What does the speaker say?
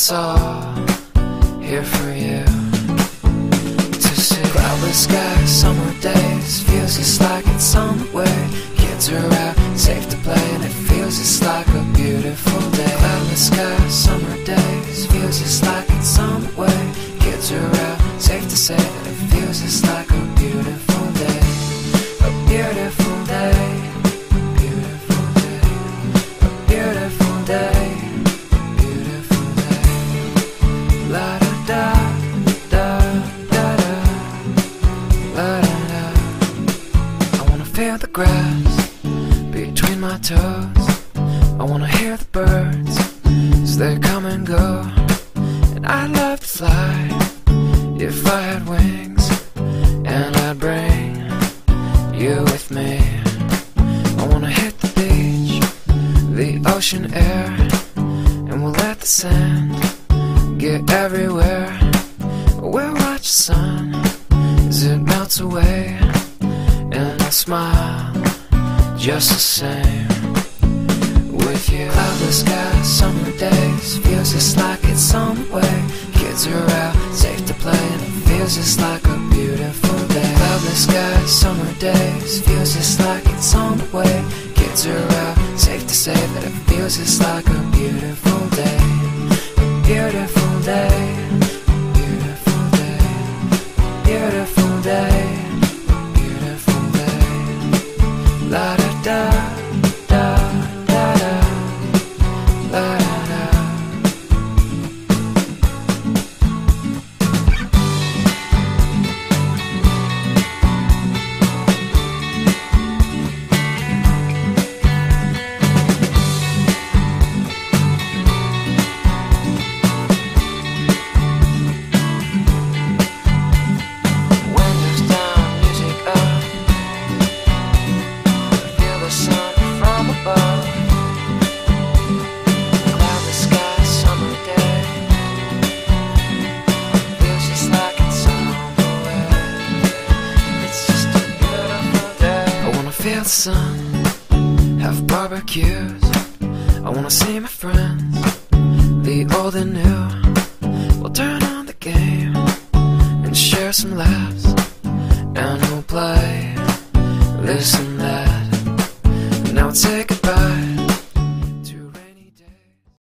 it's all here for you to see. Cloudless sky, summer days, feels just like it's way. Kids are out, safe to play, and it feels just like a beautiful day. Cloudless sky, summer days, feels just like it's way. Kids are out, safe to say that it feels just like a feel the grass between my toes. I wanna hear the birds as they come and go. And I'd love to fly if I had wings, and I'd bring you with me. I wanna hit the beach, the ocean air, and we'll let the sand get everywhere. I'll smile just the same with you. Cloudless sky, summer days, feels just like it's way. Kids are out, safe to play, and it feels just like a beautiful day. Cloudless sky, summer days, feels just like it's way. Kids are out, safe to say that it feels just like a beautiful day. A beautiful sun, have barbecues. I wanna see my friends, the old and new. We'll turn on the game and share some laughs, and we'll play this and that.